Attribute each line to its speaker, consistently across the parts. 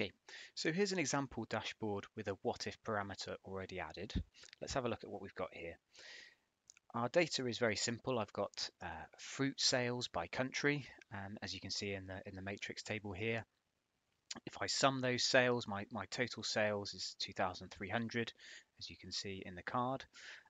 Speaker 1: Okay, so here's an example dashboard with a what if parameter already added. Let's have a look at what we've got here. Our data is very simple. I've got uh, fruit sales by country, um, as you can see in the in the matrix table here. If I sum those sales, my, my total sales is 2,300, as you can see in the card.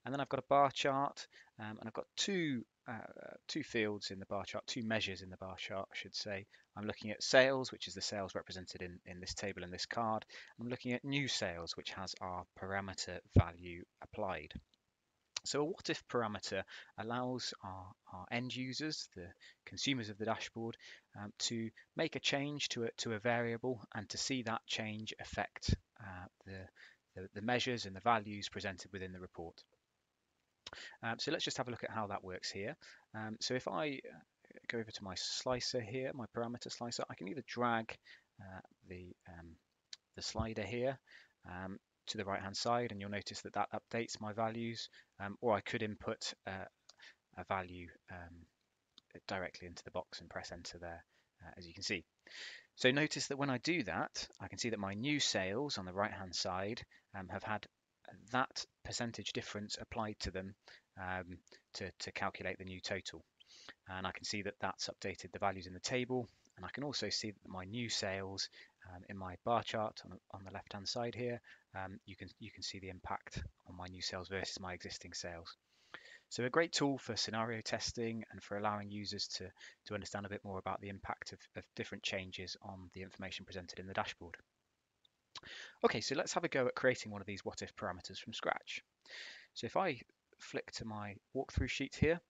Speaker 1: And then I've got a bar chart, um, and I've got two uh, two fields in the bar chart, two measures in the bar chart, I should say. I'm looking at sales, which is the sales represented in, in this table in this card. I'm looking at new sales, which has our parameter value applied. So a what if parameter allows our, our, end users, the consumers of the dashboard, um, to make a change to a, to a variable and to see that change affect uh, the, the, the, measures and the values presented within the report. Um, so let's just have a look at how that works here. Um, so if I uh, go over to my slicer here, my parameter slicer, I can either drag uh, the, um, the slider here um, to the right hand side and you'll notice that that updates my values um, or I could input uh, a value um, directly into the box and press enter there uh, as you can see. So notice that when I do that I can see that my new sales on the right hand side have had that percentage difference applied to them um, to, to calculate the new total. And I can see that that's updated the values in the table. And I can also see that my new sales um, in my bar chart on, on the left hand side here, um, you can you can see the impact on my new sales versus my existing sales. So a great tool for scenario testing and for allowing users to, to understand a bit more about the impact of, of different changes on the information presented in the dashboard. Okay, so let's have a go at creating one of these what if parameters from scratch. So if I flick to my walkthrough sheet here,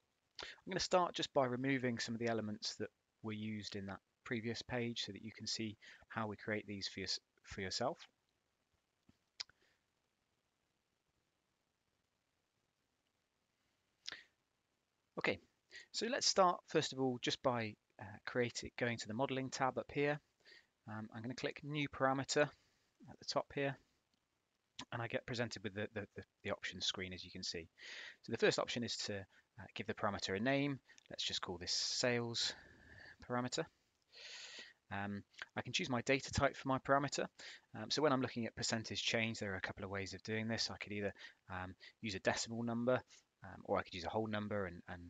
Speaker 1: I'm going to start just by removing some of the elements that were used in that previous page so that you can see how we create these for, your, for yourself. Okay, so let's start first of all just by uh, creating going to the modeling tab up here. Um, I'm going to click new parameter at the top here and I get presented with the, the, the, the options screen as you can see. So the first option is to uh, give the parameter a name. Let's just call this sales parameter. Um, I can choose my data type for my parameter. Um, so when I'm looking at percentage change, there are a couple of ways of doing this. I could either um, use a decimal number um, or I could use a whole number and, and,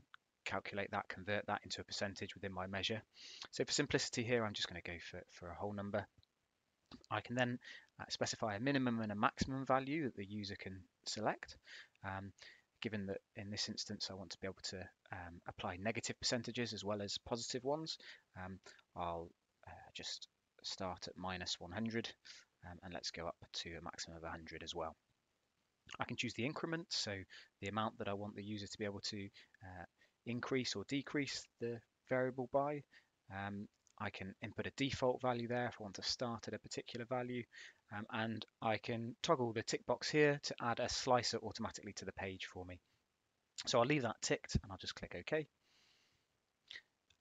Speaker 1: calculate that, convert that into a percentage within my measure. So for simplicity here, I'm just going to go for, for a whole number. I can then uh, specify a minimum and a maximum value that the user can select. Um, given that in this instance I want to be able to um, apply negative percentages as well as positive ones, um, I'll uh, just start at minus 100 um, and let's go up to a maximum of 100 as well. I can choose the increment, so the amount that I want the user to be able to uh, increase or decrease the variable by. Um, I can input a default value there if I want to start at a particular value um, and I can toggle the tick box here to add a slicer automatically to the page for me. So I'll leave that ticked and I'll just click OK.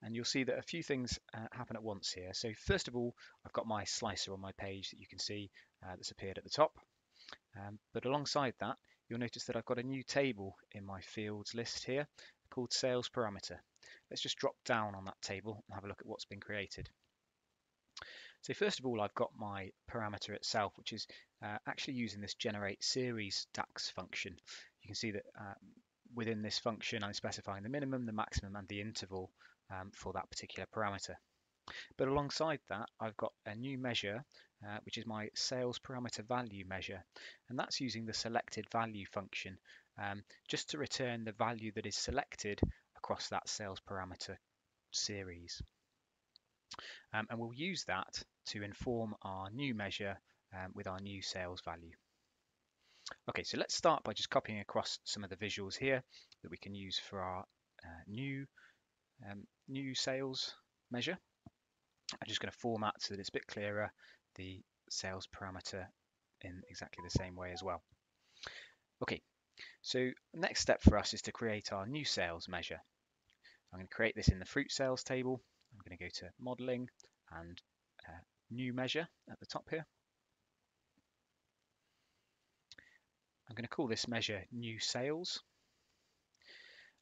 Speaker 1: And you'll see that a few things uh, happen at once here. So first of all, I've got my slicer on my page that you can see uh, that's appeared at the top. Um, but alongside that, you'll notice that I've got a new table in my fields list here called sales parameter. Let's just drop down on that table and have a look at what's been created. So first of all, I've got my parameter itself, which is uh, actually using this generate series DAX function. You can see that uh, within this function, I'm specifying the minimum, the maximum, and the interval um, for that particular parameter. But alongside that, I've got a new measure, uh, which is my sales parameter value measure. And that's using the selected value function um, just to return the value that is selected across that sales parameter series. Um, and we'll use that to inform our new measure um, with our new sales value. Okay, so let's start by just copying across some of the visuals here that we can use for our uh, new, um, new sales measure. I'm just going to format so that it's a bit clearer the sales parameter in exactly the same way as well. Okay, so next step for us is to create our new sales measure. I'm going to create this in the fruit sales table. I'm going to go to modeling and uh, new measure at the top here. I'm going to call this measure new sales.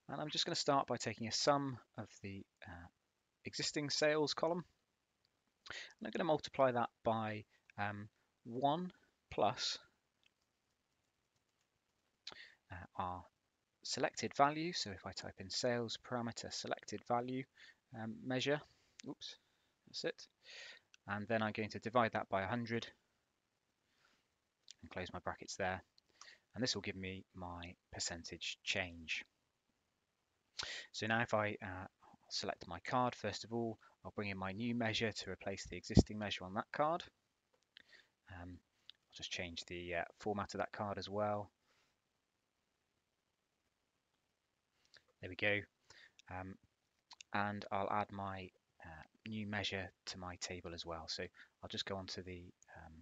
Speaker 1: And I'm just going to start by taking a sum of the uh, existing sales column. And I'm going to multiply that by um, 1 plus our selected value. So if I type in sales parameter selected value um, measure, oops, that's it. And then I'm going to divide that by 100 and close my brackets there. And this will give me my percentage change. So now if I uh, select my card, first of all, I'll bring in my new measure to replace the existing measure on that card. Um, I'll just change the uh, format of that card as well. There we go. Um, and I'll add my uh, new measure to my table as well. So I'll just go onto the, um,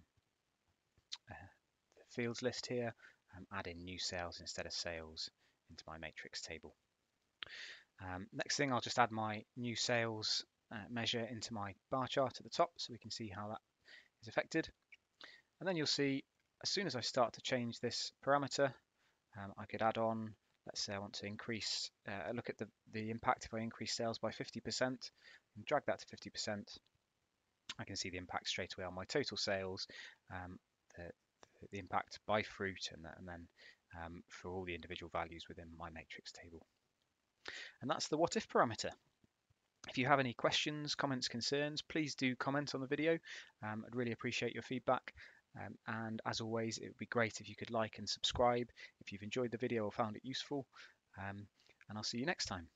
Speaker 1: uh, the fields list here, and add in new sales instead of sales into my matrix table. Um, next thing, I'll just add my new sales uh, measure into my bar chart at the top so we can see how that is affected. And then you'll see as soon as I start to change this parameter, um, I could add on let's say I want to increase, uh, look at the, the impact if I increase sales by 50% and drag that to 50%, I can see the impact straight away on my total sales, um, the, the, impact by fruit, and, and then um, for all the individual values within my matrix table. And that's the what if parameter. If you have any questions, comments, concerns, please do comment on the video. Um, I'd really appreciate your feedback. Um, and as always, it would be great if you could like and subscribe if you've enjoyed the video or found it useful. Um, and I'll see you next time.